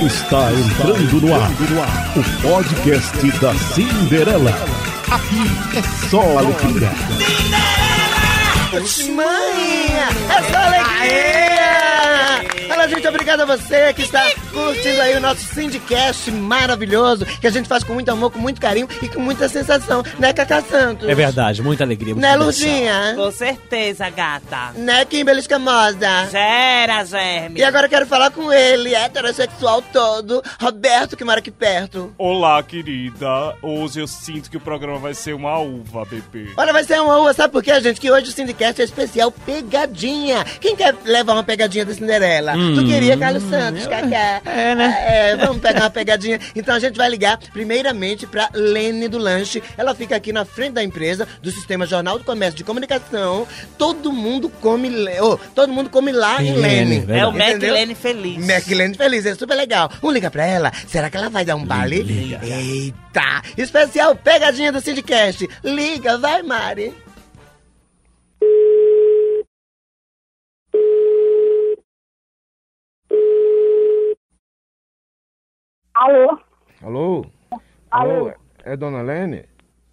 Está entrando no ar o podcast da Cinderela. Aqui é só alegria. Mãe, é só alegria! Obrigado a você que está curtindo aí o nosso Syndicast maravilhoso, que a gente faz com muito amor, com muito carinho e com muita sensação, né, Cacá Santos? É verdade, muita alegria. muita Né. Lurdinha? Com certeza, gata. Né, Kimberly Escamosa? Gera, germe. E agora eu quero falar com ele, heterossexual todo, Roberto, que mora aqui perto. Olá, querida. Hoje eu sinto que o programa vai ser uma uva, bebê. Olha, vai ser uma uva, sabe por quê, gente? Que hoje o Syndicast é especial pegadinha. Quem quer levar uma pegadinha da Cinderela? tu queria, Carlos Santos, Cacá? É, né? É, vamos pegar uma pegadinha. Então a gente vai ligar primeiramente pra Lene do Lanche. Ela fica aqui na frente da empresa, do Sistema Jornal do Comércio de Comunicação. Todo mundo come... oh, todo mundo come lá em Em Lene. Lene, É o Entendeu? McLane feliz. McLane feliz, é super legal. Vamos ligar pra ela? Será que ela vai dar um baile? Liga. Eita! Especial pegadinha do Syndicast. Liga, vai, Mari. Alô? Alô? Alô? É Dona Lene?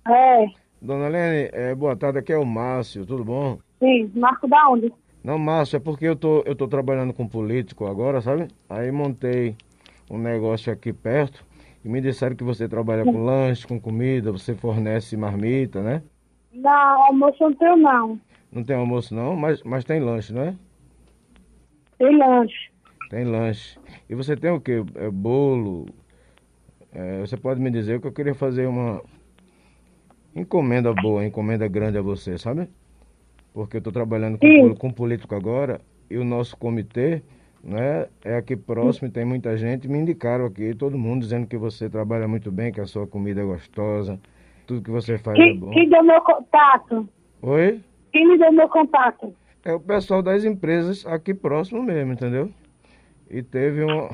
É, Dona Lene, é, boa tarde, aqui é o Márcio, tudo bom? sim, Marco da onde? Não, Márcio, é porque eu tô, eu tô trabalhando com político agora, sabe? Aí montei um negócio aqui perto e me disseram que você trabalha com lanche, com comida, você fornece marmita, né? Não, almoço não tenho não. Não tem almoço não, mas, mas tem lanche, não é? Tem lanche. Tem lanche. E você tem o quê? É, bolo? É, você pode me dizer que eu queria fazer uma encomenda boa, encomenda grande a você, sabe? Porque eu estou trabalhando com, com político agora e o nosso comitê né, é aqui próximo, e tem muita gente. Me indicaram aqui, todo mundo dizendo que você trabalha muito bem, que a sua comida é gostosa, tudo que você faz é Quem, bom. quem deu meu contato? Oi? Quem me deu meu contato? É o pessoal das empresas aqui próximo mesmo, entendeu? E teve uma,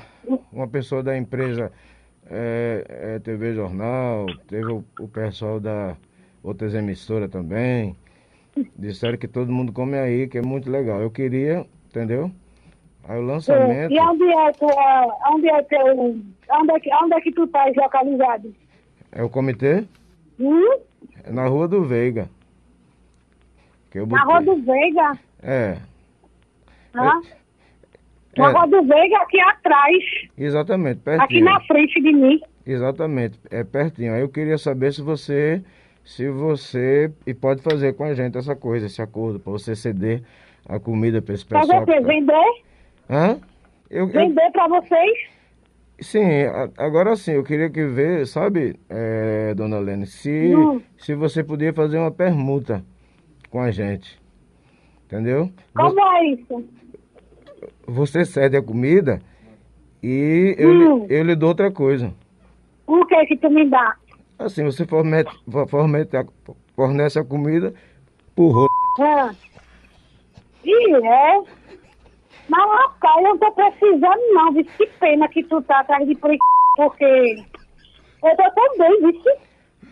uma pessoa da empresa é, é, TV Jornal, teve o, o pessoal da outras emissoras também. Disseram que todo mundo come aí, que é muito legal. Eu queria, entendeu? Aí o lançamento E onde é é, onde é teu, onde é que, onde é que tu estás localizado? é o comitê Hum? é na Rua do Veiga. Que Na. Rua do Veiga? É, Hã? Na é, Rua do Veiga, aqui atrás, exatamente, pertinho. aqui na frente de mim. Exatamente, é pertinho. Aí eu queria saber se você, se você e pode fazer com a gente essa coisa, esse acordo, para você ceder a comida para esse pessoal. o quê? que tá- Vender? Hã? Eu, eu- Vender pra vocês? sim, agora sim, eu queria que ver, sabe, é, dona Lene, se, Hum. se você podia fazer uma permuta com a gente. Entendeu? Como é isso? Você cede a comida e eu, Hum. lhe, eu lhe dou outra coisa. O que que tu me dá? Assim, você fornece, fornece, a, comida por ro... Ah. Ih, é? Mas, rapaz, eu não tô precisando não, viu? Que pena que tu tá atrás de pre... porque eu tô tão bem, viu?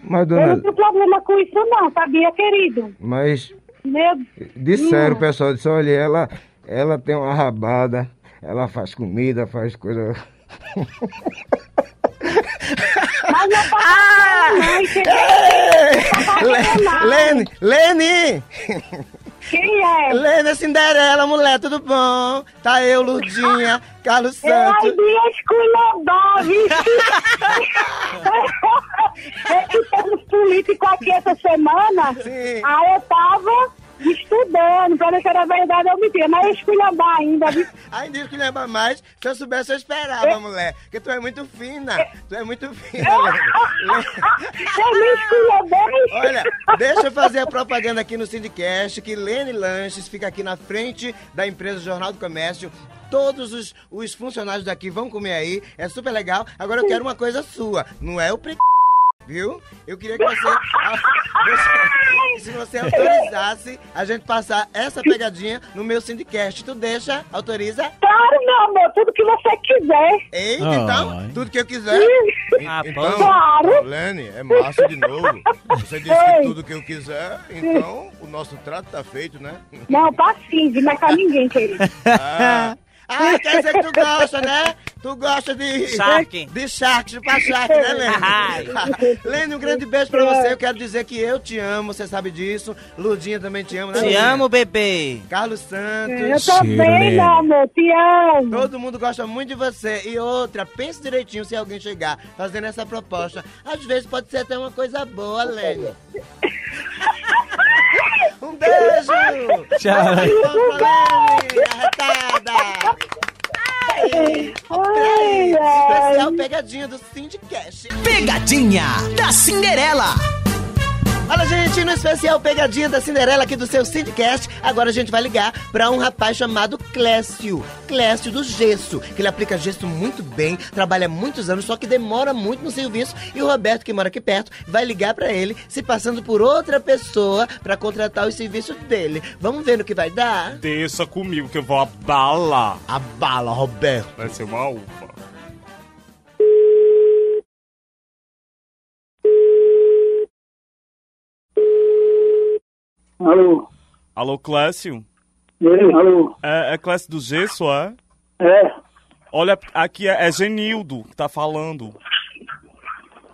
Mas, Eu dona, não tenho problema com isso não, sabia, querido? mas Meu... disseram, Hum. pessoal disse, olha, ela, ela tem uma rabada, ela faz comida, faz coisa... Mas não tá Ah! não, entendeu? Não. Lene, Lene! Quem é? Lene Cinderela, mulher, tudo bom? Tá eu, Lurdinha, Carlos Santos. me esculhambar, viu? É que temos político aqui essa semana. Sim. Aí eu tava estudando, pra se era verdade ou mentira. Mas eu esculhambar ainda, viu? Ai, diz que lembra mais. Se eu soubesse, eu esperava, mulher. Porque tu é muito fina. Tu é muito fina, Lene. Eu me esculhambei. Olha, deixa eu fazer a propaganda aqui no Sindicast, que Lene Lanches fica aqui na frente da empresa Jornal do Comércio. Todos os, os funcionários daqui vão comer aí, é super legal. Agora eu quero uma coisa sua, não é o pre... Viu? Eu queria que você, você- se você autorizasse a gente passar essa pegadinha no meu Sindicast. Tu deixa? Autoriza? Claro, meu amor, tudo que você quiser. Eita, Ai. então, tudo que eu quiser. Ah, Então, Claro. Lene, é massa de novo. Você disse que tudo que eu quiser, então o nosso trato tá feito, né? Não, tá sim, não é pra ninguém, querido. Ah, Ah, quer dizer que tu gosta, né? Tu gosta de. Shark. De shark, chupar shark, né, Lene? Lene, um grande beijo pra você. Eu quero dizer que eu te amo, você sabe disso. Ludinha também te amo, né? Te Ludinha? amo, bebê. Carlos Eu Santos. também, meu amor, te amo. Todo mundo gosta muito de você. E outra, pense direitinho se alguém chegar fazendo essa proposta. Às vezes pode ser até uma coisa boa, Lene. Um beijo! Tchau. Arretada! Especial pegadinha do Syndicast. Pegadinha da Cinderela. Olha, gente, no especial Pegadinha da Cinderela aqui do seu Syndicast, agora a gente vai ligar pra um rapaz chamado Clécio. Clécio do Gesso, que ele aplica gesso muito bem, trabalha muitos anos, só que demora muito no serviço. E o Roberto, que mora aqui perto, vai ligar pra ele, se passando por outra pessoa pra contratar os serviços dele. Vamos ver no que vai dar? Deixa comigo que eu vou abalar. A bala, Roberto. Vai ser uma uva. Alô? Alô, Clécio? Ei, alô? É, é Clécio do Gesso, é? É, Olha, aqui é, é Genildo que tá falando.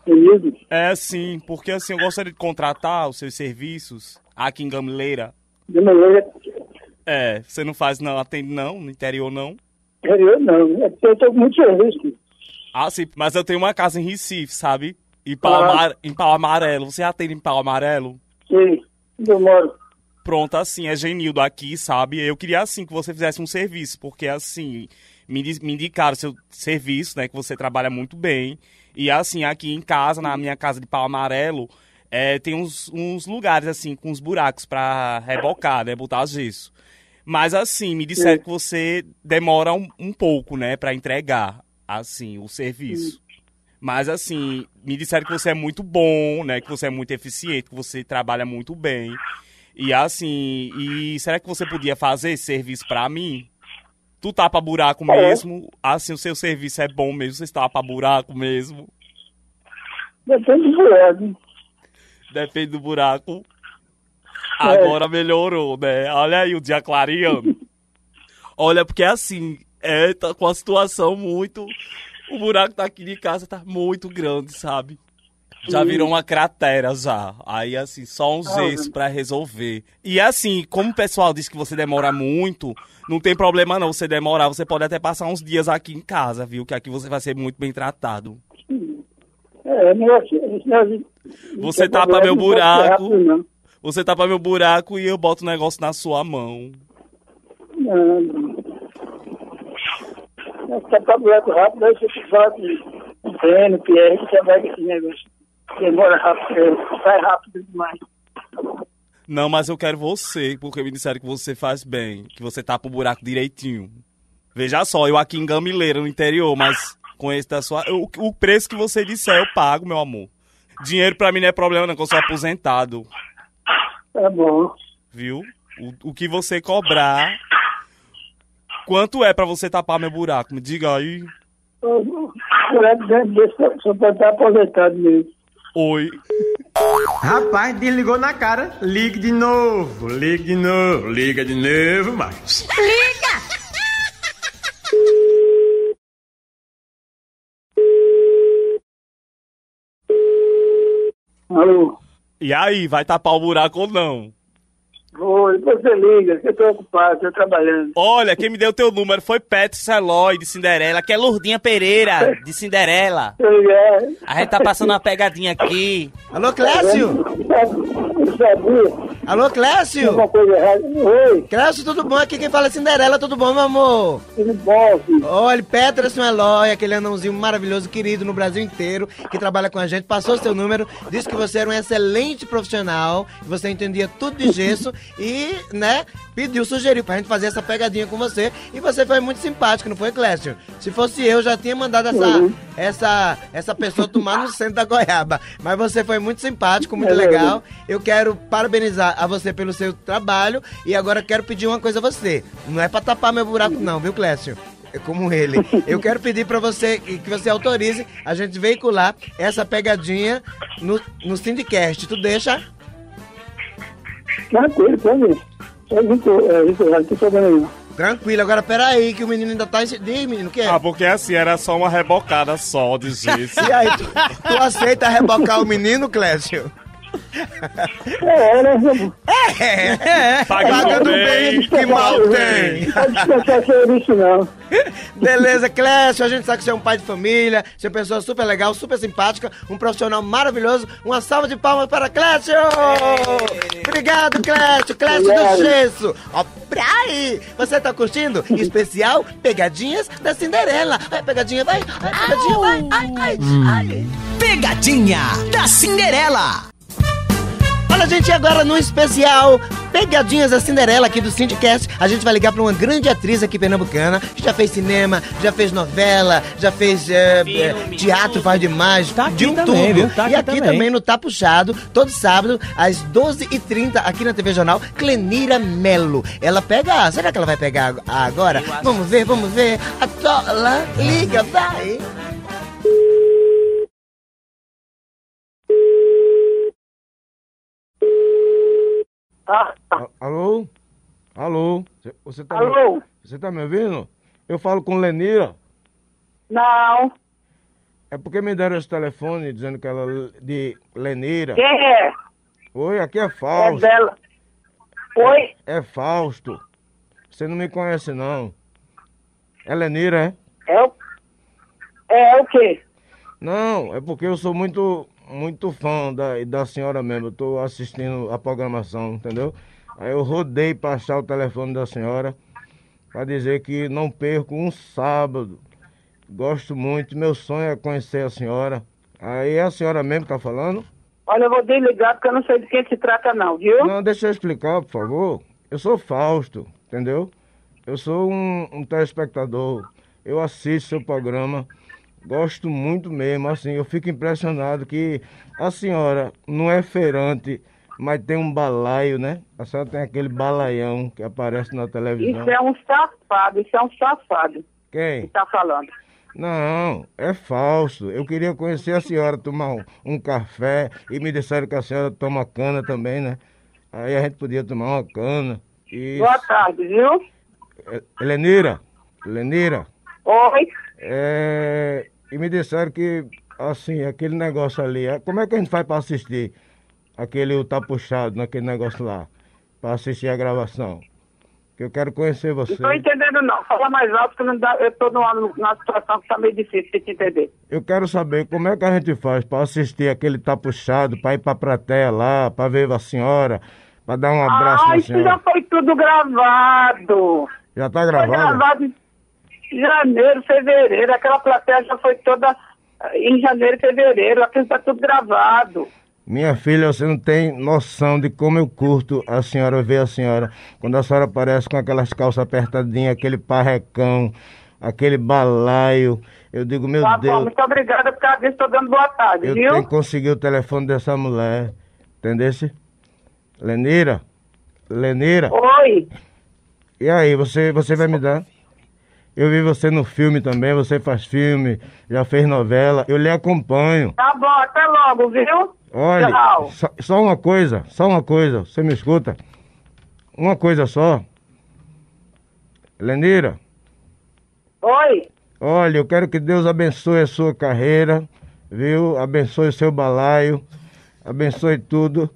Emílio? É sim, porque assim, eu gostaria de contratar os seus serviços aqui em Gamileira. De manhã, É, você não faz não, atende não, no interior não. eu não. É porque eu tô com muito serviço. Ah, sim, mas eu tenho uma casa em Recife, sabe? Em pau, Ah. amar- em pau amarelo. Você atende em pau amarelo? Sei, onde eu moro. Pronto, assim, é Genildo aqui, sabe? Eu queria, assim, que você fizesse um serviço, porque, assim, me, me indicaram seu serviço, né? Que você trabalha muito bem. E, assim, aqui em casa, na minha casa de pau amarelo, é, tem uns, uns lugares, assim, com uns buracos pra rebocar, né? Botar gesso. Mas, assim, me disseram que você demora um, um pouco, né? Pra entregar, assim, o serviço. Mas, assim, me disseram que você é muito bom, né? Que você é muito eficiente, que você trabalha muito bem. E assim, e será que você podia fazer esse serviço pra mim? Tu tapa buraco mesmo? Assim, o seu serviço é bom mesmo? Você tapa buraco mesmo? Depende do buraco. Depende do buraco. Agora melhorou, né? Olha aí o dia clareando. Olha, porque assim, é, tá com a situação muito. O buraco daqui de casa tá muito grande, sabe? Já virou uma cratera já. Aí, assim, só uns Ah, esses pra resolver. E assim, como o pessoal disse que você demora muito, não tem problema não você demorar. Você pode até passar uns dias aqui em casa, viu? Que aqui você vai ser muito bem tratado. É, negócio, esse negócio- Você tapa meu não buraco. não. Você tapa meu buraco e eu boto o negócio na sua mão. Não, não. É, Tapar buraco rápido, aí você fala com o Breno, Pierre, que com esse negócio. Demora rápido, é, sai rápido demais. Não, mas eu quero você, porque me disseram que você faz bem, que você tapa o buraco direitinho. Veja só, eu aqui em Gamileira, no interior, mas com esse da sua. eu- o preço que você disser, eu pago, meu amor. Dinheiro pra mim não é problema, não, que eu sou aposentado, Tá bom. viu? O, o que você cobrar. Quanto é pra você tapar meu buraco? Me diga aí. O o buraco dentro desse só- só pode estar aposentado mesmo. Oi. Rapaz, desligou na cara. Ligue de novo, ligue de novo, liga de novo, mas. Alô? E aí, vai tapar o buraco ou não? Oi, você liga, que eu tô ocupado, tô trabalhando. Olha, quem me deu teu número foi Petro Celoy, de Cinderela, que é Lourdinha Pereira, de Cinderela. Ligado. A gente tá passando uma pegadinha aqui. Alô, Clécio? Sabe- Sabia? Alô, Clécio? Alguma coisa errada? Oi, Clécio, tudo bom? Aqui quem fala é Cinderela, tudo bom, meu amor? tudo bom, filho? Olha, Peterson Eloy, aquele anãozinho maravilhoso, querido no Brasil inteiro, que trabalha com a gente, passou seu número, disse que você era um excelente profissional, que você entendia tudo de gesso e, né, pediu, sugeriu pra gente fazer essa pegadinha com você e você foi muito simpático, não foi, Clécio? Se fosse eu, já tinha mandado essa, Uhum. essa, essa pessoa tomar no centro da goiaba, mas você foi muito simpático, muito É legal. Eu quero parabenizar a você pelo seu trabalho e agora quero pedir uma coisa a você. Não é pra tapar meu buraco não, viu, Clécio? É como ele. Eu quero pedir pra você que você autorize a gente veicular essa pegadinha no, no Syndicast. Tu deixa? Tranquilo, pode é, vir, não tem problema nenhum. Tranquilo, agora peraí, que o menino ainda tá... Diz, menino, o que é? Ah, porque assim, era só uma rebocada só de gesso. E aí, tu, tu aceita rebocar o menino, Clécio? É, né, vamos. É, Pagando pagando bem, bem, que mal tem. Não pode dispensar serviço, não. Beleza, Clécio, a gente sabe que você é um pai de família, você é uma pessoa super legal, super simpática, um profissional maravilhoso. Uma salva de palmas para Clécio! Obrigado, Clécio! Clécio do. Gesso! Ó, aí! Você tá curtindo? Especial Pegadinhas da Cinderela. Vai, pegadinha, vai! Vai, pegadinha, vai! Ai, ai, ai! Pegadinha da Cinderela. Olha, gente, e agora no especial Pegadinhas da Cinderela aqui do Syndicast, a gente vai ligar pra uma grande atriz aqui pernambucana, que já fez cinema, já fez novela, já fez é, é, teatro, faz demais, Tá de um também, tudo. Tá e aqui aqui também. também no Tá Puxado, todo sábado, às 12h30, aqui na TV Jornal, Clenira Melo. Ela pega, será que ela vai pegar agora? Vamos ver, vamos ver. A Tola, liga, vai. A- Alô? Alô? Você- tá, alô? Me, você tá me ouvindo? Eu falo com Lenira. Não. É porque me deram esse telefone dizendo que ela é de Lenira. Quem é? Oi, aqui é É Fausto. dela. Oi? É Fausto. Você não me conhece, não. É Lenira, é? É o... É o quê? Não, é porque eu sou muito, muito fã da, da senhora mesmo. Eu tô assistindo a programação, entendeu? Aí eu rodei pra achar o telefone da senhora pra dizer que não perco um sábado. Gosto muito, meu sonho é conhecer a senhora. Aí é a senhora mesmo que tá falando? Olha, eu vou desligar porque eu não sei de quem se trata não, viu? Não, deixa eu explicar, por favor. Eu sou Fausto, entendeu? Eu sou um, um telespectador. Eu assisto seu programa. Gosto muito mesmo, assim, eu fico impressionado que a senhora não é feirante, mas tem um balaio, né? A senhora tem aquele balaião que aparece na televisão. Isso é um safado, isso é um safado que Quem? tá falando. Não, é falso. Eu queria conhecer a senhora, tomar um, um café e me disseram que a senhora toma cana também, né? Aí a gente podia tomar uma cana. E... Boa tarde, viu? É, Lenira, Lenira, Oi? É, e me disseram que, assim, aquele negócio ali, é- como é que a gente faz pra assistir aquele o tá puxado naquele negócio lá, pra assistir a gravação? Que eu quero conhecer você. Não tô entendendo não. Fala mais alto que não dá, eu tô numa, numa situação que tá meio difícil de te entender. Eu quero saber como é que a gente faz pra assistir aquele tá puxado, pra ir pra plateia lá, pra ver a senhora, pra dar um abraço ah, na isso já senhora. foi tudo gravado. Já tá Foi gravado? Janeiro, fevereiro. Aquela plateia já foi toda eh, em janeiro e fevereiro. Aquilo tá tudo gravado. Minha filha, você não tem noção de como eu curto a senhora ver a senhora. Quando a senhora aparece com aquelas calças apertadinhas, aquele parrecão, aquele balaio. Eu digo, meu Tá bom, Deus, muito obrigada por causa disso. Tô dando boa tarde, eu viu? tenho que conseguir o telefone dessa mulher. Entendesse? Lenira? Lenira? Oi. E aí, você, você vai me dar? Eu vi você no filme também, você faz filme, já fez novela, eu lhe acompanho. Tá bom, até logo, viu? Olha, só, só uma coisa, só uma coisa, você me escuta? Uma coisa só. Lenira, Oi. olha, eu quero que Deus abençoe a sua carreira, viu? Abençoe o seu balaio, abençoe tudo.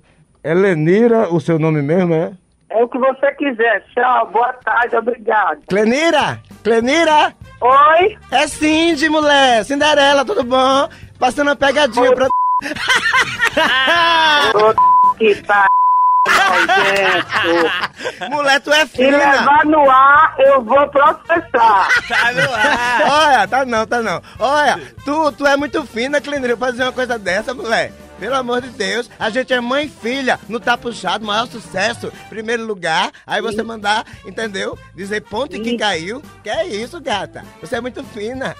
É Lenira o seu nome mesmo, é? É o que você quiser. Tchau, boa tarde, obrigado. Clenira! Clenira! Oi? É Cindy, mulher! Cinderela, tudo bom? Passando uma pegadinha pra... Ô, que tá mulher, tu é Se fina! levar no ar, eu vou processar. Tá no ar. Olha, tá não, tá não. Olha, tu, tu é muito fina, Clenira, pra fazer uma coisa dessa, mulher. Pelo amor de Deus, a gente é mãe e filha, não tá puxado, maior sucesso, primeiro lugar, aí você mandar, entendeu? Dizer ponto que caiu, que é isso, gata, você é muito fina.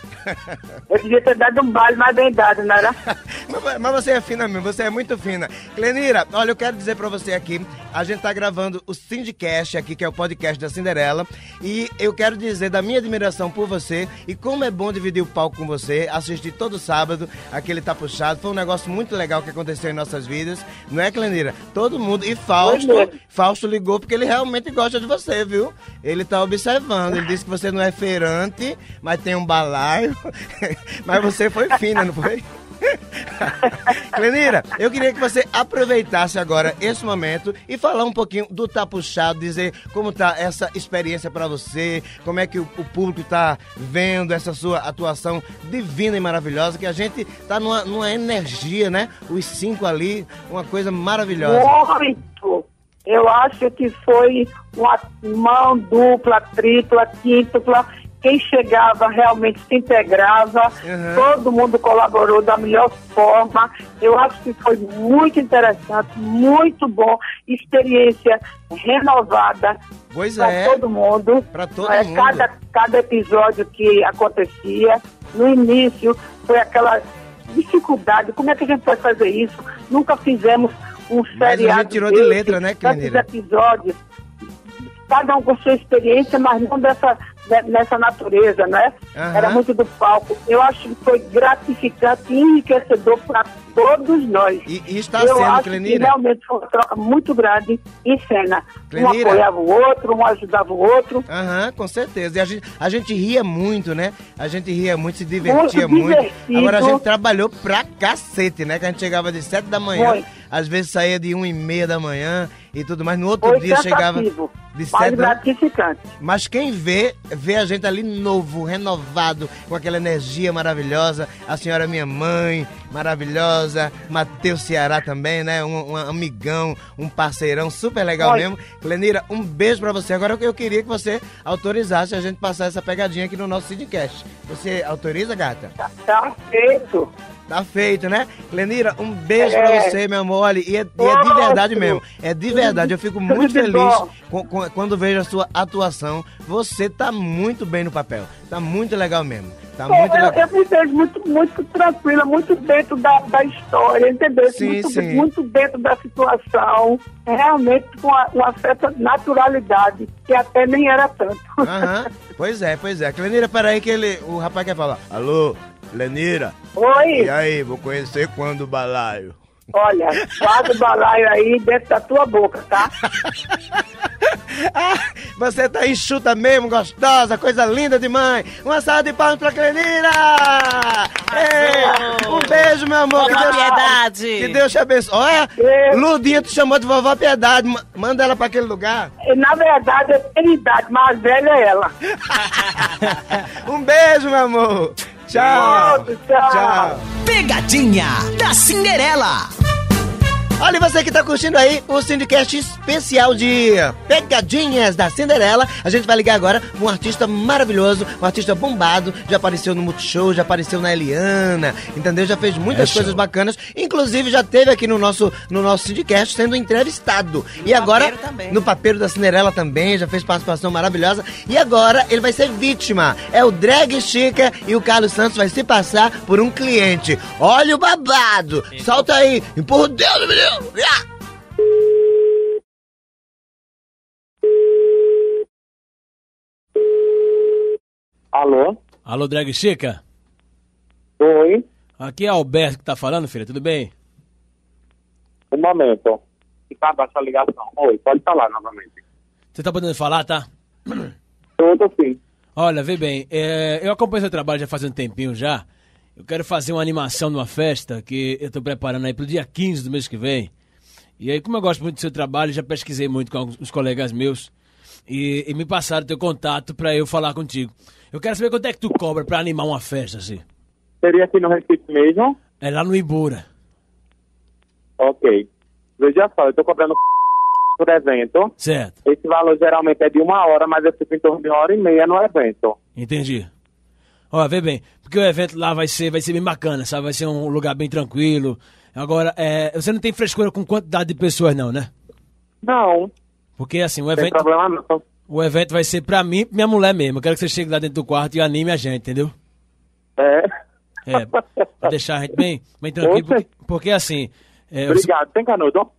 Eu devia ter dado um baile mais bem dado, não era? Mas, mas você é fina mesmo, você é muito fina. Clenira, olha, eu quero dizer pra você aqui, a gente tá gravando o Syndicast aqui, que é o podcast da Cinderela, e eu quero dizer da minha admiração por você e como é bom dividir o palco com você, assistir todo sábado, aquele tá puxado, foi um negócio muito legal que aconteceu em nossas vidas. Não é, Clenira? Todo mundo. E Fausto, mesmo. Fausto ligou porque ele realmente gosta de você, viu? Ele tá observando. Ele disse que você não é feirante, mas tem um balaio. mas você foi fina, não foi? Clenira, eu queria que você aproveitasse agora esse momento e falar um pouquinho do Tá Puxado, dizer como tá essa experiência pra você, como é que o, o público tá vendo essa sua atuação divina e maravilhosa, que a gente tá numa, numa energia, né? Os cinco ali, uma coisa maravilhosa. Muito. Eu acho que foi uma mão dupla, tripla, quíntupla. Quem chegava realmente se integrava, Uhum. todo mundo colaborou da melhor forma. Eu acho que foi muito interessante, muito bom. Experiência renovada para é. todo mundo. Pra todo É, mundo. Cada, cada episódio que acontecia, no início foi aquela dificuldade, como é que a gente vai fazer isso? Nunca fizemos um Mas a seriado gente tirou de desse, letra, né, Cleneira? episódios, cada um com sua experiência, mas não dessa, de- nessa natureza, né? Aham. Era muito do palco. Eu acho que foi gratificante e enriquecedor para todos nós. E, e está Eu sendo, Clenira. realmente foi uma troca muito grande em cena. Clenira. Um apoiava o outro, um ajudava o outro. Aham, com certeza. E a gente, a gente ria muito, né? A gente ria muito, se divertia Muito muito. Agora a gente trabalhou pra cacete, né? Que a gente chegava de sete da manhã, Foi. às vezes saía de uma e meia da manhã e tudo mais. No outro Foi dia chegava cansativo, de da gratificante. Mas quem vê, vê a gente ali novo, renovado, com aquela energia maravilhosa. A senhora minha mãe, maravilhosa. Matheus Ceará também, né? Um, um amigão, um parceirão super legal Oi. mesmo. Lenira, um beijo pra você. Agora eu queria que você autorizasse a gente passar essa pegadinha aqui no nosso Sidcast. Você autoriza, gata? Tá feito. Tá feito, né? Lenira, um beijo É. pra você, meu amor. E é, e é de verdade mesmo. É de verdade. Eu fico muito feliz com- com- quando vejo a sua atuação. Você tá muito bem no papel. Tá muito legal mesmo. Tá Pô, muito eu, legal. eu me vejo muito, muito tranquila, muito dentro da, da história, entendeu? Sim, muito, sim. muito dentro da situação, realmente com uma, uma certa naturalidade, que até nem era tanto. Aham. Pois é, pois é. Lenira, peraí que ele, o rapaz quer falar. Alô, Lenira? Oi, E aí, vou conhecer quando o balaio? Olha, guarda o balaio aí dentro da tua boca, tá? Ah, você tá enxuta mesmo, gostosa, coisa linda demais. Uma salva de palmas pra Clenira! Ei, um beijo, meu amor. Vovó Deus, Piedade. que Deus te abençoe. Olha, Ei. Ludinha te chamou de vovó Piedade. Ma- Manda ela pra aquele lugar. Na verdade, eu tenho idade, mais velha é ela. Um beijo, meu amor. Tchau. Tchau. Tchau. Pegadinha da Cinderela. Olha, você que tá curtindo aí o Syndicast especial de Pegadinhas da Cinderela. A gente vai ligar agora pra um artista maravilhoso, um artista bombado. Já apareceu no Multishow, já apareceu na Eliana, entendeu? Já fez muitas coisas bacanas. Inclusive, já teve aqui no nosso, no nosso Syndicast sendo entrevistado. e agora, também. no Papeiro da Cinderela também, já fez participação maravilhosa. E agora, ele vai ser vítima. É o Drag Chica e o Carlos Santos vai se passar por um cliente. Olha o babado. Solta aí. Empurra o dedo, menino. Alô? Alô, Drag Chica? Oi, Aqui é Alberto que tá falando, filha, tudo bem? um momento. Fica abaixo a ligação. Oi, pode falar novamente. Você tá podendo falar, tá? Tudo sim. Olha, vê bem, é, eu acompanho seu trabalho já faz um tempinho já. Eu quero fazer uma animação numa festa que eu tô preparando aí pro dia 15 do mês que vem. E aí, como eu gosto muito do seu trabalho, já pesquisei muito com alguns colegas meus e, e me passaram teu contato pra eu falar contigo. Eu quero saber quanto é que tu cobra pra animar uma festa assim. Seria aqui no Recife mesmo? É lá no Ibura. Ok. Veja só, eu tô cobrando por evento. Certo, Esse valor geralmente é de uma hora, mas eu fico em torno de uma hora e meia no evento. entendi. Ó, vê bem, porque o evento lá vai ser, vai ser bem bacana, sabe? Vai ser um lugar bem tranquilo. Agora, é, você não tem frescura com quantidade de pessoas não, né? Não, Porque assim, o não tem evento, problema não. o evento vai ser pra mim e minha mulher mesmo. Eu quero que você chegue lá dentro do quarto e anime a gente, entendeu? É. É, pra deixar a gente bem, bem tranquilo. Porque, porque assim, é, você, Obrigado. Tem canudo?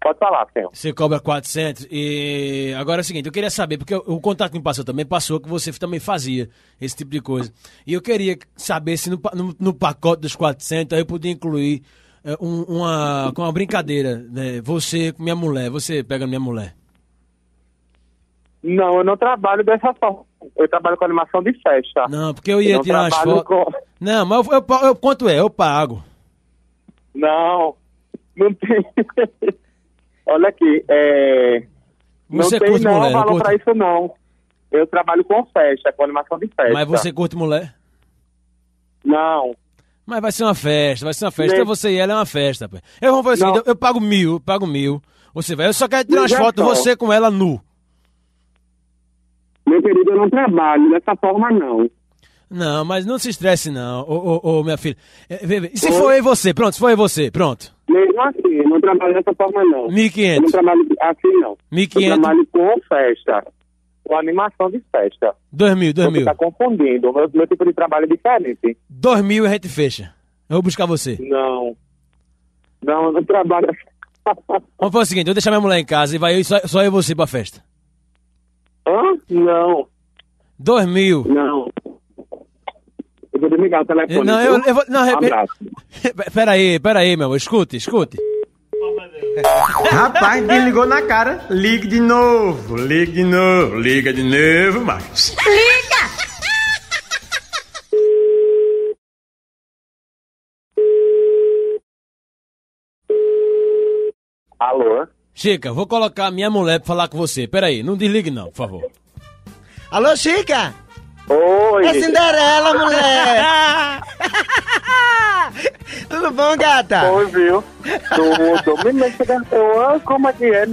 Pode falar, senhor. você cobra 400 e... Agora é o seguinte, eu queria saber, porque o, contato que me passou também passou que você também fazia esse tipo de coisa. E eu queria saber se no, no, no pacote dos 400 aí eu podia incluir é, um- uma, com uma brincadeira, né? Você com minha mulher, você pega minha mulher. Não, eu não trabalho dessa forma. Eu trabalho com animação de festa. Não, porque eu ia não tirar umas fotos. com- Não, mas eu, eu, eu- quanto é? Eu pago. Não, não tem. Aqui, é... Você não tem curte não mulher, valor pra isso não. Eu trabalho com festa, com animação de festa. Mas você curte mulher? Não. Mas vai ser uma festa, vai ser uma festa. Nem- você e ela é uma festa. pô. Eu vou fazer o seguinte, eu, eu pago mil, eu pago mil. Você vai, eu só quero tirar umas fotos você com ela nu. Meu querido, eu não trabalho dessa forma não. Não, mas não se estresse não, ô, ô, ô, minha filha. É. E se for eu e você? Pronto, se for eu e você, pronto. Mesmo assim, eu não trabalho dessa forma não. 1.500. Eu não trabalho assim não. 1.500. Eu trabalho com festa. Com animação de festa. Dois mil, dois Você mil. tá confundindo. O meu, meu tipo de trabalho é diferente. Dois mil e a gente fecha. Eu vou buscar você. Não. Não, eu não trabalho. Vamos fazer o seguinte, eu vou deixar minha mulher em casa e vai eu- só, só eu e você pra festa. Hã? Não. Dois mil. Não. Eu vou desligar o telefone. Não, eu, eu vou. Não, Um abraço. Peraí, peraí, meu amor. Escute, escute. Rapaz, desligou na cara. Ligue de novo, ligue de novo, liga de novo, Marcos. Alô? Chica, vou colocar minha mulher pra falar com você. Peraí, não desligue não, por favor. Alô, Chica? Oi. É Cinderela, mulher! Tudo bom, gata? Oi, viu? Tudo. Menina, você eu, como é que é?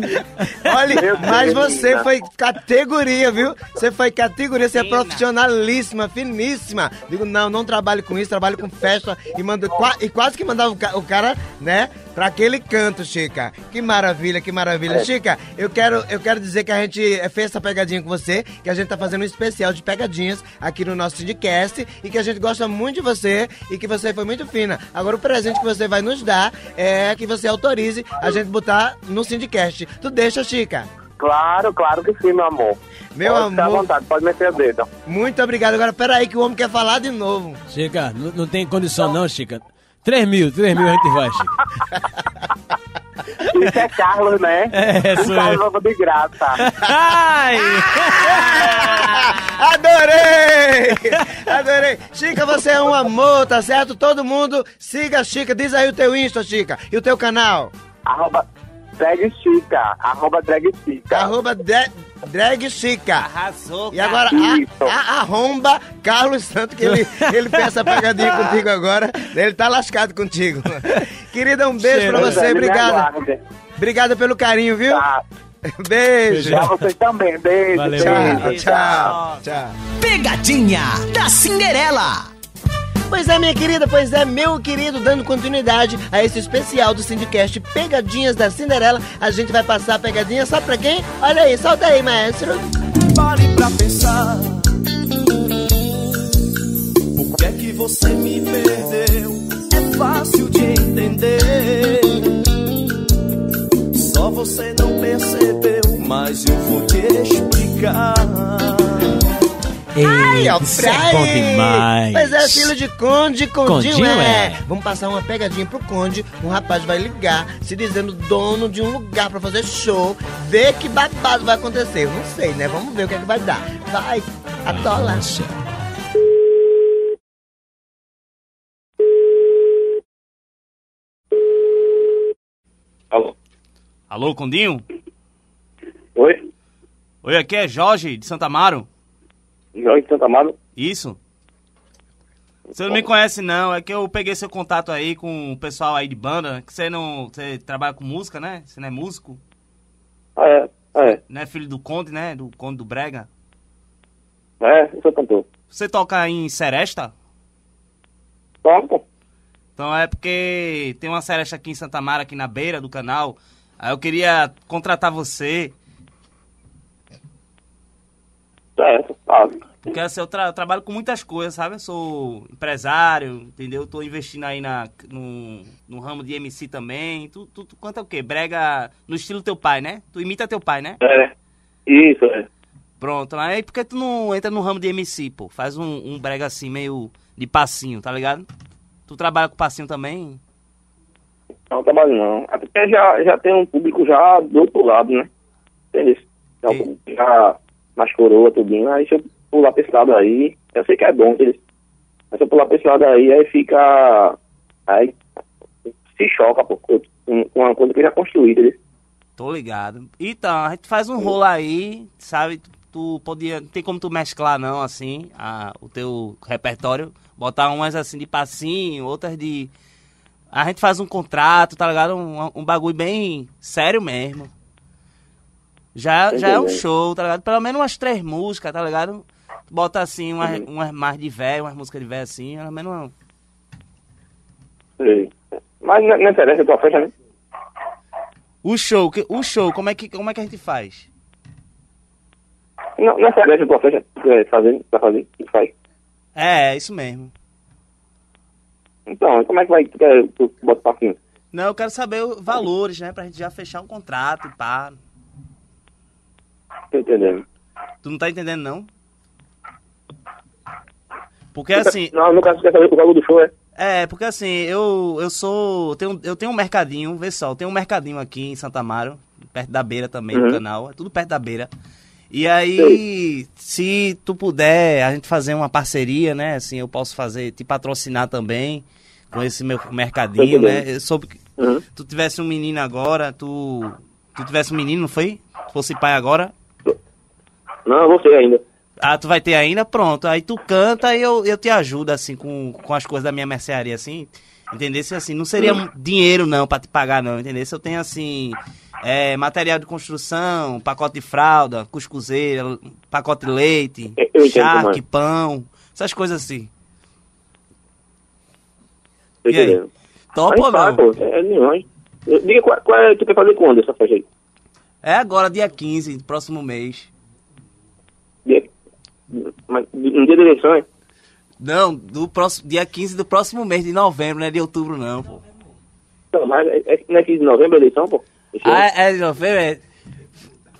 Olha, Meu Deus, mas você menina. foi categoria, viu? Você foi categoria, você é profissionalíssima, finíssima. Digo, não, não trabalho com isso, trabalho com festa e mando e quase que mandava o ca- o cara, né, pra aquele canto, Chica. Que maravilha, que maravilha. É. Chica, eu quero, eu quero dizer que a gente eh, fez essa pegadinha com você, que a gente tá fazendo um especial de pegadinhas aqui no nosso Syndicast e que a gente gosta muito de você e que você foi muito fina. Agora o presente que você vai nos dar é que você autorize a gente botar no Syndicast. Tu deixa, Chica? Claro, claro que sim, meu amor. Meu pode ficar à amor. vontade, pode meter o dedo. Muito obrigado. Agora, peraí que o homem quer falar de novo. Chica, não, não tem condição não, Chica. Três mil, três mil a gente vai, Chica. Isso é Carlos, né? É, sou Carlos eu. novo de graça. Ai! Adorei! Adorei! Chica, você é um amor, tá certo? Todo mundo siga a Chica. Diz aí o teu Insta, Chica. E o teu canal? Arroba drag chica. Arroba drag chica. Arroba dra- drag Chica. Arrasou, E agora, a, a- arromba Carlos Santos, que ele, ele fez essa pegadinha contigo agora. Ele tá lascado contigo. Querida, um beijo pra Pois é, você. Obrigada. Obrigada pelo carinho, viu? Tá. Beijo. Pra vocês também. Beijo. Valeu, Tchau, tchau, tchau. Pegadinha da Cinderela. Pois é, minha querida, pois é, meu querido, dando continuidade a esse especial do Syndicast Pegadinhas da Cinderela, a gente vai passar a pegadinha, sabe pra quem? Olha aí, solta aí, maestro. Pare pra pensar. Por que é que você me perdeu? É fácil de entender. Só você não percebeu, mas eu vou te explicar. Ai, ó, pra é bom demais. Pois é, filho de Conde, Condinho, Condinho é. é. Vamos passar uma pegadinha pro Conde, um rapaz vai ligar, se dizendo dono de um lugar pra fazer show, ver que babado vai acontecer. Eu não sei, né? Vamos ver o que é que vai dar. Vai, atola. Nossa. Alô? Alô, Condinho? Oi? Oi, aqui é Jorge, de Santa Amaro. Oi, Santa Amaro? Isso. Você não me conhece, não. É que eu peguei seu contato aí com o pessoal aí de banda. Que você não. Você trabalha com música, né? Você não é músico? Ah, é. É. Não é filho do Conde, né? Do Conde do Brega. É, eu sou cantor. Você toca em Seresta? Toca? Então é porque tem uma Seresta aqui em Santa Amaro, aqui na beira do canal. Aí eu queria contratar você. Certo, tá. Porque assim, eu, tra- eu trabalho com muitas coisas, sabe? Eu sou empresário, entendeu? Tô investindo aí na, no, no ramo de MC também. Tu, tu, tu canta o quê? Brega no estilo teu pai, né? Tu imita teu pai, né? É. Isso, é. Pronto. Aí por que tu não entra no ramo de MC, pô? Faz um, um brega assim, meio de passinho, tá ligado? Tu trabalha com passinho também? Não trabalho não. Até porque já, já tem um público já do outro lado, né? Entendeu? Já, público já mais coroa, tudinho. Aí se eu pular pra esse lado aí, eu sei que é bom, entendeu? Mas se eu pular pra esse lado aí, aí fica. Aí se choca, pô, com uma coisa que já construí, entendeu? Tô ligado. Então, a gente faz um rolo aí, sabe? Tu podia. Não tem como tu mesclar, não, assim, a, o teu repertório. Botar umas assim de passinho, outras de. A gente faz um contrato, tá ligado? Um, um bagulho bem sério mesmo. Já, já é um entendendo. show, tá ligado? Pelo menos umas três músicas, tá ligado? Bota assim, umas, umas mais de velho, umas músicas de velho assim, pelo menos uma- Sei. Mas não, não interessa a tua festa, né? O show, o show, como é que, como é que a gente faz? Não, não interessa a tua festa, é, fazer, pra fazer, que faz. É, é isso mesmo. Então, como é que vai, tu quer, tu bota pra cima? Não, eu quero saber valores, né? Pra gente já fechar um contrato e pá. Tô entendendo. Tu não tá entendendo, não? Porque assim. Não, no caso, tu quer saber o valor do show, é? É, porque assim, eu, eu sou. Eu tenho, eu tenho um mercadinho, vê só, eu tenho um mercadinho aqui em Santa Amaro, perto da beira também Uhum. do canal. É tudo perto da beira. E aí, se tu puder, a gente fazer uma parceria, né? Assim, eu posso fazer, te patrocinar também com esse meu mercadinho, né? Eu soube que Uhum. tu tivesse um menino agora, tu. Tu tivesse um menino, não foi? Fosse pai agora? Não, você ainda. Ah, tu vai ter ainda? Pronto. Aí tu canta e eu, eu te ajudo, assim, com, com as coisas da minha mercearia, assim. Entendeu? Se assim, não seria Hum. dinheiro, não, pra te pagar, não. Entendeu? Se eu tenho, assim, é, material de construção, pacote de fralda, cuscuzeira, pacote de leite, Eu charque, é. pão, essas coisas assim. Tô E aí? Topa ou tá, não? pô, é nenhum, hein? Diga qual, qual é, tu quer fazer quando essa festa aí? É agora, dia 15, próximo mês. Um dia de eleição, é? Não, do próximo, dia 15 do próximo mês de novembro, não é de outubro, não, pô. Não, mas é, é, não é 15 de novembro a eleição, pô? Ah, é de novembro? é?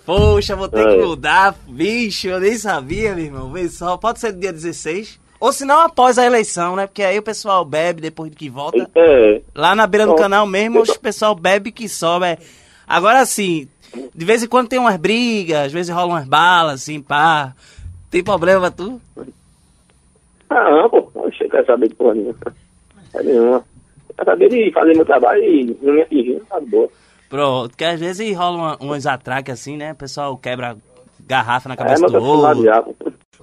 Poxa, vou ter É. que mudar. Bicho, eu nem sabia, meu irmão. Vê só, pode ser dia 16. Ou se não, após a eleição, né? Porque aí o pessoal bebe depois que volta. É. Lá na beira do canal mesmo, o pessoal bebe que sobe. é. Agora, assim, de vez em quando tem umas brigas, às vezes rolam umas balas, assim, pá. Tem problema, tu? Ah, não, pô. Eu quero saber de porra nenhuma. É nenhuma. Quero saber de fazer meu trabalho e não me atingir, tá boa. Pronto, porque às vezes rolam uma- uns atraques assim, né? O pessoal quebra garrafa na É, cabeça mas do outro. já.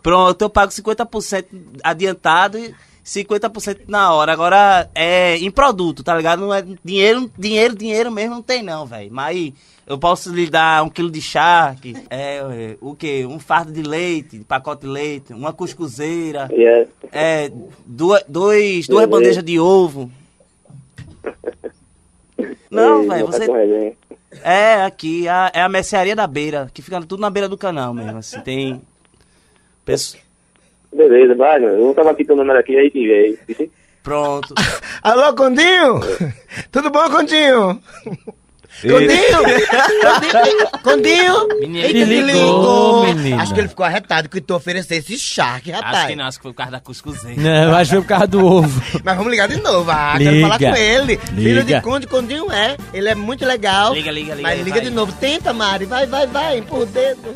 Pronto, eu pago 50% adiantado e 50% na hora. Agora é em produto, tá ligado? Não é dinheiro, dinheiro, dinheiro mesmo não tem não, velho. Mas eu posso lhe dar um quilo de charque, é, é, o quê? Um fardo de leite, de pacote de leite, uma cuscuzeira, É. é, duas, dois, duas bandejas de ovo. Não, velho, tá você... É, aqui, a- é a mercearia da beira, que fica tudo na beira do canal mesmo, assim, tem... Beleza, vai, eu não tava aqui teu número aqui, aí te veio. Pronto. Alô, Condinho? Tudo bom, Condinho? Condinho? Condinho? Menino, Eita, ele me ligou, menina. Acho que ele ficou arretado que tu ofereceu esse charque, rapaz. Acho que não, acho que foi por causa da cuscuzeira. Não, acho que foi por causa do ovo. Mas vamos ligar de novo, ah, Liga. quero falar com ele. Filho de Liga. Conde, Condinho é. Ele é muito legal. Liga, liga, liga Mas aí, liga vai. de novo. Tenta, Mari. Vai, vai, vai. Empurra o dedo.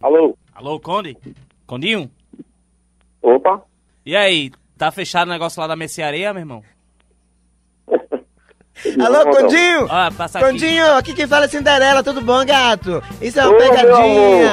Alô? Alô, Conde? Condinho? Opa? E aí, tá fechado o negócio lá da mercearia, meu irmão? Alô, Condinho? Ó, passa aqui. Condinho, aqui quem fala é Cinderela, tudo bom, gato? Isso é uma Ô, pegadinha.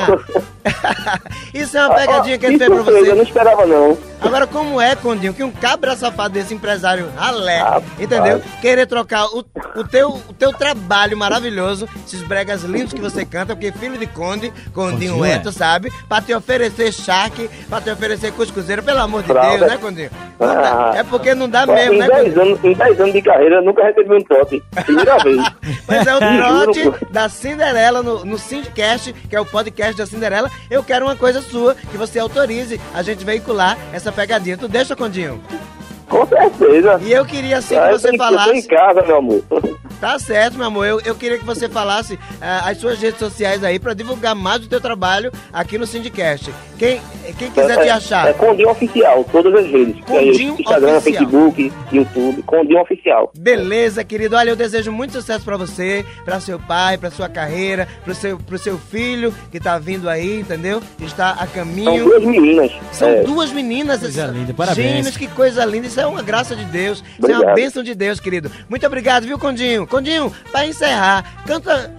Isso é uma pegadinha que ele fez pra surpresa, Eu não você. esperava, não. Agora, como é, Condinho, que um cabra safado desse empresário ralé, entendeu? Querer trocar o, o, teu, o teu trabalho maravilhoso, esses bregas lindos que você canta, porque filho de Conde, Condinho é, tu sabe, pra te oferecer charque, pra te oferecer cuscuzeiro, pelo amor de Fralda. Deus, né, Condinho? Ah. é porque não dá mesmo, em né, 10 Condinho? anos, em 10 anos de carreira, eu nunca recebi um trote. Primeira vez. Pois é, o trote da Cinderela no, no Sindcast, que é o podcast da Cinderela. Eu quero uma coisa sua, que você autorize a gente veicular essa pegadinha. Tu deixa, Condinho? Com certeza. E eu queria assim que você em- Eu tô em falasse. casa, meu amor. Tá certo, meu amor. Eu, eu queria que você falasse ah, as suas redes sociais aí pra divulgar mais o teu trabalho aqui no Syndicast. Quem, quem quiser te achar. É Condinho Oficial, todas as redes. Condinho Instagram, Oficial. Facebook, YouTube, Condinho Oficial. Beleza, querido. Olha, eu desejo muito sucesso pra você, pra seu pai, pra sua carreira, pro seu, pro seu filho que tá vindo aí, entendeu? Está a São caminho. duas meninas. São é, duas meninas. Coisa linda, parabéns. Gêmeos, que coisa linda. Isso é uma graça de Deus. Isso é uma Obrigado. bênção de Deus, querido. Muito obrigado, viu, Condinho? Condinho, pra encerrar, canta,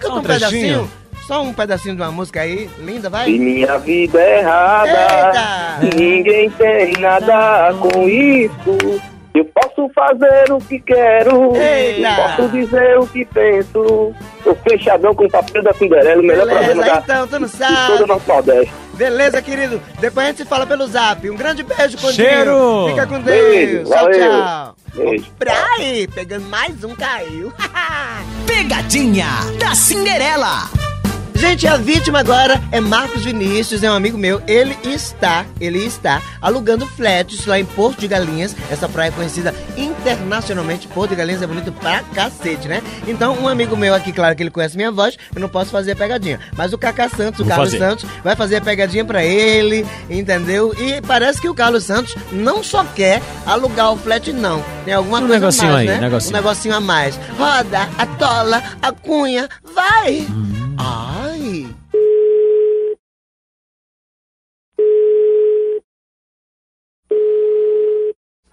canta um um, pedacinho. Só um pedacinho de uma música aí. Linda, vai. Se minha vida é errada, Eita! ninguém tem nada com isso. Eu posso fazer o que quero, Eita! posso dizer o que penso. Tô fechadão com o papel da Cinderela, o melhor programa Beleza, da, então, tu não de todo sabe. o nosso Nordeste. Beleza, querido? Depois a gente se fala pelo zap. Um grande beijo, Condinho. Cheiro! Fica com Deus. Beijo, tchau, valeu. tchau. Beijo. Pra aí, pegando mais um, caiu. Pegadinha da Cinderela. Gente, a vítima agora é Marcos Vinícius, é um amigo meu. Ele está, ele está alugando flats lá em Porto de Galinhas. Essa praia é conhecida internacionalmente. Porto de Galinhas é bonito pra cacete, né? Então, um amigo meu aqui, claro que ele conhece minha voz, eu não posso fazer a pegadinha. Mas o Cacá Santos, o Vou Carlos fazer. Santos, vai fazer a pegadinha pra ele, entendeu? E parece que o Carlos Santos não só quer alugar o flat, não. Tem alguma Um coisa negocinho a mais, aí, né? negocinho. Um negocinho a mais. Roda, atola, a cunha, vai! Hum. Ai!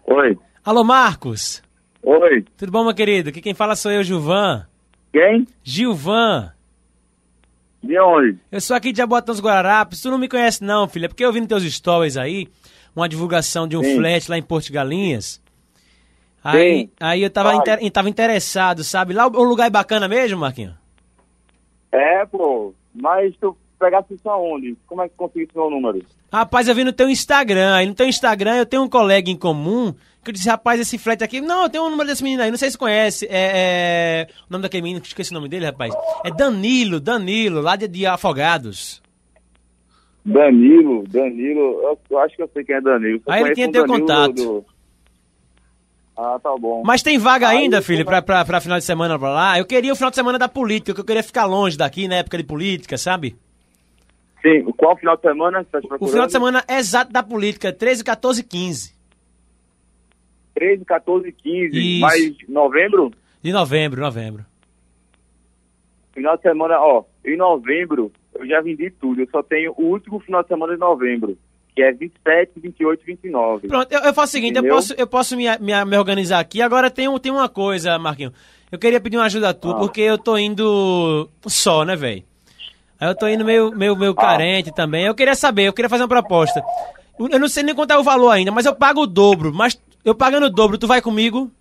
Oi, Alô, Marcos. oi, Tudo bom, meu querido? Aqui quem fala sou eu, Gilvan. quem? Gilvan. De onde? Eu sou aqui de Jabotão dos Guararapes. Tu não me conhece não, filha, porque eu vi nos teus stories aí uma divulgação de um Sim. flat lá em Porto de Galinhas. Aí, Sim. aí eu tava, inter- tava interessado, sabe? Lá o o lugar é bacana mesmo, Marquinhos? É, pô, mas tu pegasse isso aonde? Como é que conseguiste meu número? Rapaz, eu vi no teu Instagram. Aí no teu Instagram eu tenho um colega em comum que eu disse, rapaz, esse flat aqui. Não, eu tenho um número desse menino aí. Não sei se conhece. É, é... O nome daquele menino, esqueci o nome dele, rapaz. É Danilo, Danilo, lá de, de Afogados. Danilo, Danilo, eu, eu acho que eu sei quem é Danilo. Aí ele tinha um teu Danilo contato. do- Ah, tá bom. Mas tem vaga Aí, ainda, filho, pra, pra, pra final de semana pra lá? Eu queria o final de semana da política, que eu queria ficar longe daqui, na época de política, sabe? Sim, qual final de semana você tá te O procurando? final de semana exato da política, 13, 14 e 15 13, 14, 15, Isso. mas novembro? de novembro, novembro. Final de semana, ó, em novembro eu já vendi tudo, eu só tenho o último final de semana de novembro, que é 27, 28 e 29. Pronto, eu, eu faço o seguinte, eu posso, eu posso me, me, me organizar aqui. Agora tem, um, tem uma coisa, Marquinhos. Eu queria pedir uma ajuda tua, Ah. porque eu tô indo só, né, velho? Aí eu tô indo meio, meio, meio Ah. carente também. Eu queria saber, eu queria fazer uma proposta. Eu não sei nem quanto é o valor ainda, mas eu pago o dobro. Mas eu pagando o dobro, tu vai comigo?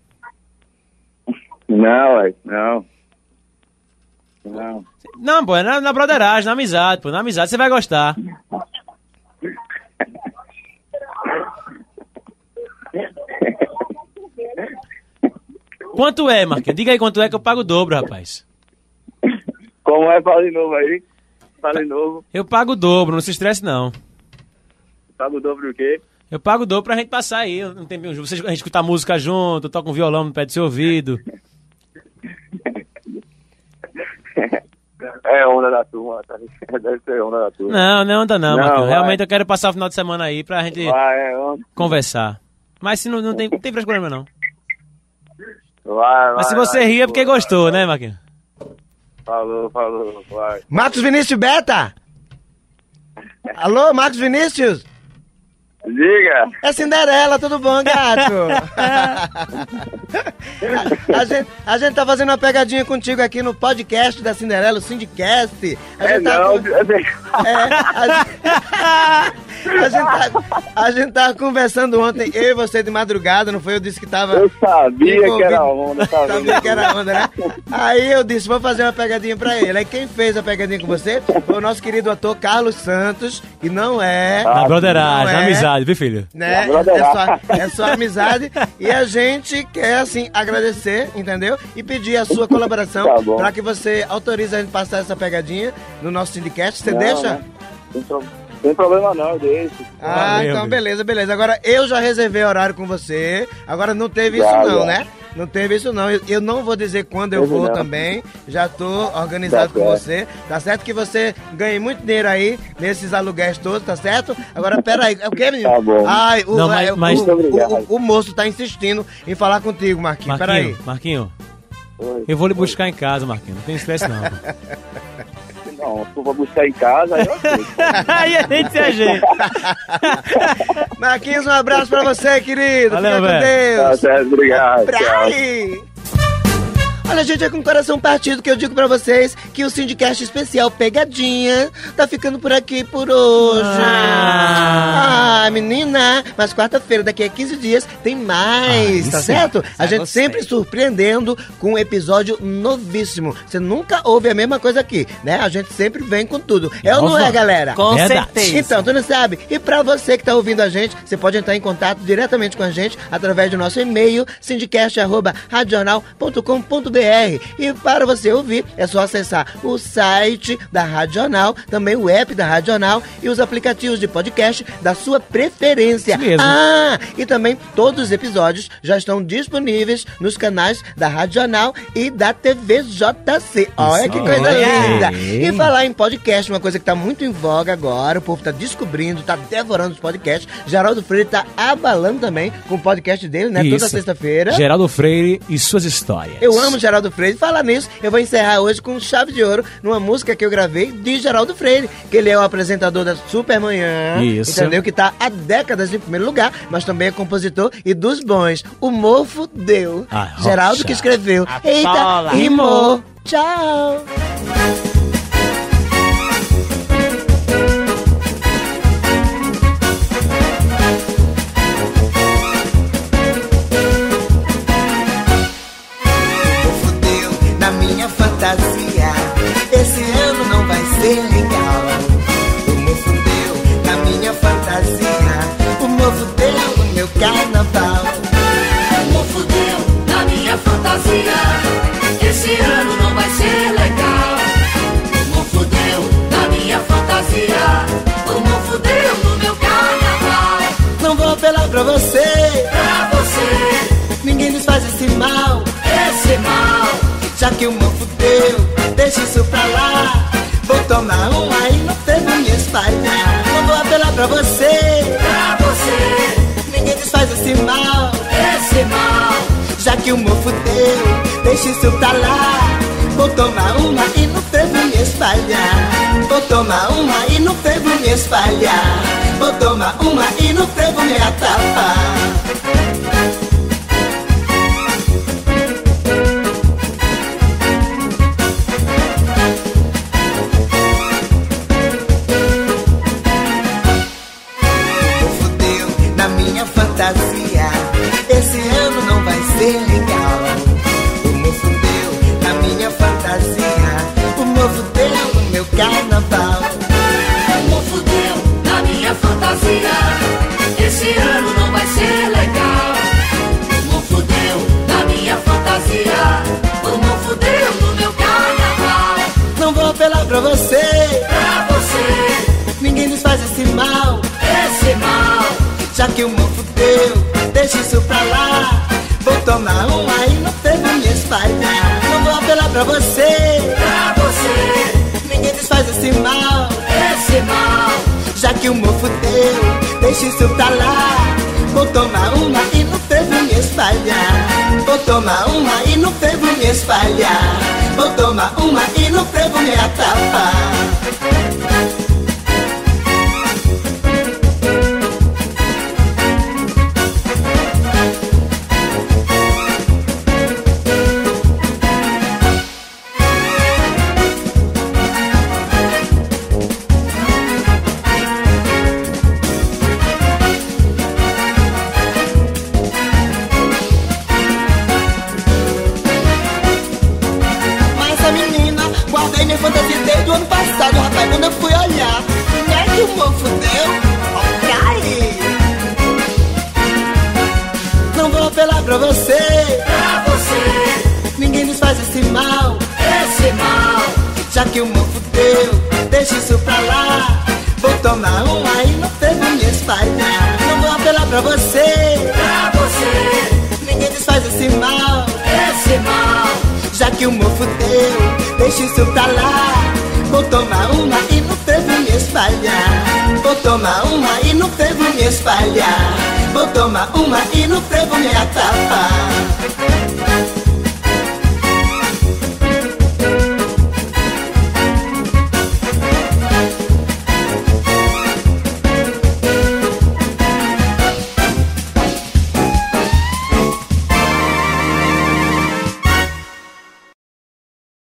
Não, ué, não. Não. Não, pô, é na, na broderagem, na amizade, pô. Na amizade você vai gostar. Quanto é, Marquinhos? Diga aí quanto é que eu pago o dobro, rapaz. Como é? Fala de novo aí. Fala de novo. Eu pago o dobro, não se estresse não. Sabe o dobro o quê? Eu pago o dobro pra gente passar aí tempinho junto. Vocês- A gente escutar música junto, toca um violão no pé do seu ouvido. É onda da turma, tá? Deve ser onda da turma. Não, não anda não, Não, Marquinhos. vai. Realmente eu quero passar o final de semana aí pra gente Vai, é onda. conversar. Mas se não, não tem, não tem problema não. Vai, vai. Mas se você vai, rir é porque gostou, né, Marquinhos? Falou, falou, vai. Marcos Vinícius Beta! Alô, Marcos Vinícius? Diga. É Cinderela, tudo bom, gato? a, a gente, a gente tá fazendo uma pegadinha contigo aqui no podcast da Cinderela, o Syndicast. A É gente tá não, com- É, a, a gente tá, a gente tava conversando ontem, eu e você de madrugada, não foi? Eu disse que tava. eu sabia que era envolvido. onda, tá vendo? Sabia que era onda, né? Aí eu disse, vou fazer uma pegadinha pra ele. Aí quem fez a pegadinha com você foi o nosso querido ator Carlos Santos, que não é. Ah, Na broderagem, não na é. amizade, viu, filho? Né? É só, é só amizade. E a gente quer, assim, agradecer, entendeu? E pedir a sua colaboração Tá bom. pra que você autorize a gente passar essa pegadinha no nosso Syndicast. Você Não, deixa? Tem, pro- tem problema não, eu deixo. Ah, Valeu, então beleza, beleza. Agora eu já reservei horário com você. Agora não teve isso Já, não, já. né? Não teve isso não. Eu, eu não vou dizer quando eu vou não. também. Já tô organizado Tá com você. Tá certo que você ganhe muito dinheiro aí nesses aluguéis todos, tá certo? Agora, peraí. É o que, menino? Tá bom. Ai, o, Não, mas- é, o- mas- o, o- o moço tá insistindo em falar contigo, Marquinhos. Peraí. Marquinho, Marquinho, Oi. eu vou lhe buscar em casa, Marquinho. Não tem estresse não. Não, tu vai buscar em casa, aí eu aceito. Aí a gente se ajeita. Marquinhos, um abraço pra você, querido. Valeu, Fica com velho. Tá Deus. certo, obrigado. Pra Tchau. aí. Olha, gente, é com o coração partido que eu digo pra vocês que o Sindicast especial Pegadinha tá ficando por aqui por hoje. Ah. Ah, menina, mas quarta-feira, daqui a 15 dias, tem mais, Ah, tá certo? A Já gente gostei. sempre surpreendendo com um episódio novíssimo. Você nunca ouve a mesma coisa aqui, né? A gente sempre vem com tudo. É ou não é, galera? Com Verdade. certeza. Então, tu não sabe? E pra você que tá ouvindo a gente, você pode entrar em contato diretamente com a gente através do nosso e-mail, sindicast.radional.com.br. E para você ouvir, é só acessar o site da Radional, também o app da Radional e os aplicativos de podcast da sua preferência. Isso mesmo. Ah, e também todos os episódios já estão disponíveis nos canais da Radional e da TV JC. Olha que coisa linda! E falar em podcast, uma coisa que tá muito em voga agora, o povo tá descobrindo, tá devorando os podcasts. Geraldo Freire tá abalando também com o podcast dele, né? Toda Isso. sexta-feira. Geraldo Freire e suas histórias. Eu amo Geraldo Freire. Falar nisso, eu vou encerrar hoje com chave de ouro numa música que eu gravei de Geraldo Freire, que ele é o apresentador da Supermanhã. Isso. Entendeu? Que tá há décadas em primeiro lugar, mas também é compositor e dos bons. O mofo deu. Geraldo que escreveu. A Eita, tola. rimou. Tchau. Minha fantasia. Esse ano não vai ser legal. O mofo deu na minha fantasia. O mofo deu no meu carnaval. Não vou apelar pra você, Pra você, ninguém nos faz esse mal. esse mal. Já que o mofo deu, deixa isso pra lá. Vou tomar um aí no fervo me espalhar. Não vou apelar pra você, Pra você, ninguém desfaz esse mal. Que o mofo deu, deixa isso pra lá. Vou tomar uma e no fervo me espalhar. Vou tomar uma e no fervo me espalhar. Vou tomar uma e no fervo me atapar.